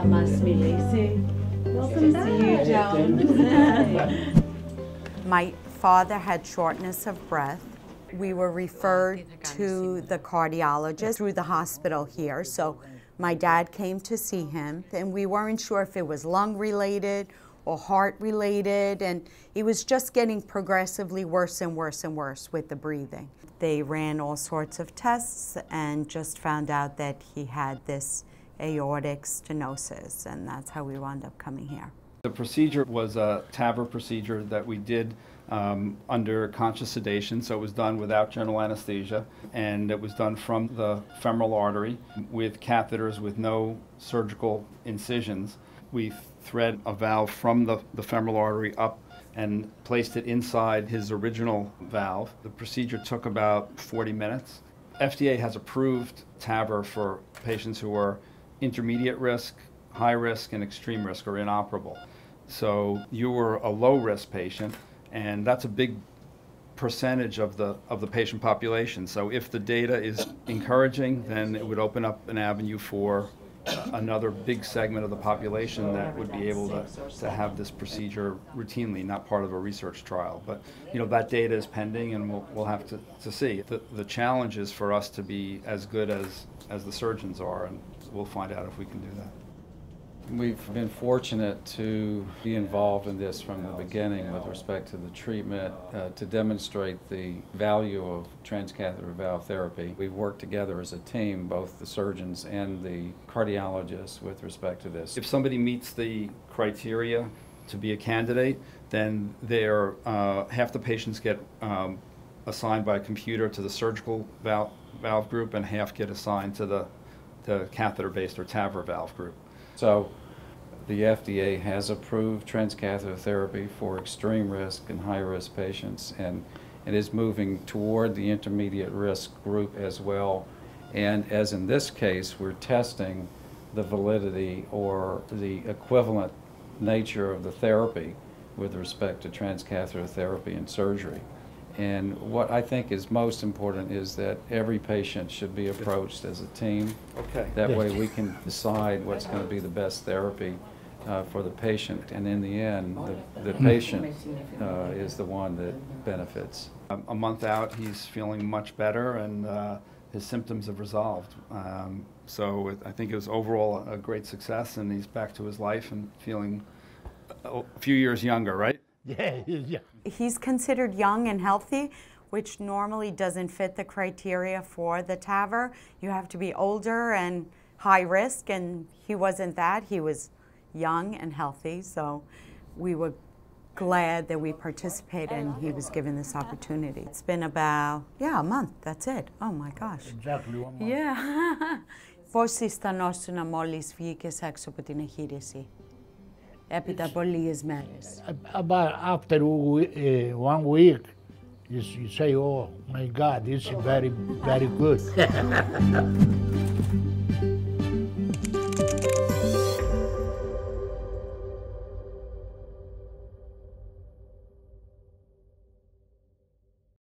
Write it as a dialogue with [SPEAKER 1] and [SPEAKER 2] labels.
[SPEAKER 1] Tamas Milisi. Welcome back. you, Joan.
[SPEAKER 2] My father had shortness of breath. We were referred to the cardiologist through the hospital here. So my dad came to see him, and we weren't sure if it was lung related or heart related, and it was just getting progressively worse and worse and worse with the breathing. They ran all sorts of tests and just found out that he had this aortic stenosis, and that's how we wound up coming here.
[SPEAKER 3] The procedure was a TAVR procedure that we did um, under conscious sedation, so it was done without general anesthesia, and it was done from the femoral artery with catheters with no surgical incisions. We thread a valve from the, the femoral artery up and placed it inside his original valve. The procedure took about 40 minutes. FDA has approved TAVR for patients who are intermediate risk, high risk, and extreme risk or inoperable. So you were a low risk patient, and that's a big percentage of the of the patient population. So if the data is encouraging, then it would open up an avenue for Uh, another big segment of the population that would be able to, to have this procedure routinely, not part of a research trial. But you know that data is pending, and we'll, we'll have to, to see. The, the challenge is for us to be as good as, as the surgeons are, and we'll find out if we can do that.
[SPEAKER 4] We've been fortunate to be involved in this from the beginning with respect to the treatment uh, to demonstrate the value of transcatheter valve therapy. We've worked together as a team, both the surgeons and the cardiologists, with respect to this.
[SPEAKER 3] If somebody meets the criteria to be a candidate, then uh, half the patients get um, assigned by a computer to the surgical valve, valve group, and half get assigned to the, the catheter-based or TAVR valve group.
[SPEAKER 4] So the FDA has approved transcatheter therapy for extreme risk and high risk patients, and it is moving toward the intermediate risk group as well. And as in this case, we're testing the validity or the equivalent nature of the therapy with respect to transcatheter therapy and surgery. And what I think is most important is that every patient should be approached as a team.
[SPEAKER 3] Okay.
[SPEAKER 4] That way we can decide what's going to be the best therapy uh, for the patient, and in the end, the, the patient uh, is the one that benefits.
[SPEAKER 3] A month out, he's feeling much better, and uh, his symptoms have resolved. Um, so it, I think it was overall a great success, and he's back to his life and feeling a few years younger, right?
[SPEAKER 5] Yeah, yeah.
[SPEAKER 2] He's considered young and healthy, which normally doesn't fit the criteria for the TAVR. You have to be older and high risk, and he wasn't that. He was young and healthy, so we were glad that we participated and he was given this opportunity. It's been about, yeah, a month, that's it. Oh my gosh.
[SPEAKER 5] Exactly one month.
[SPEAKER 2] Yeah. Πώς αισθανόσουν μόλις βγήκες έξω από την εγχείρηση, Epitapoli's matters.
[SPEAKER 5] About after we, uh, one week, eh, you say, oh my God, this is very, very good.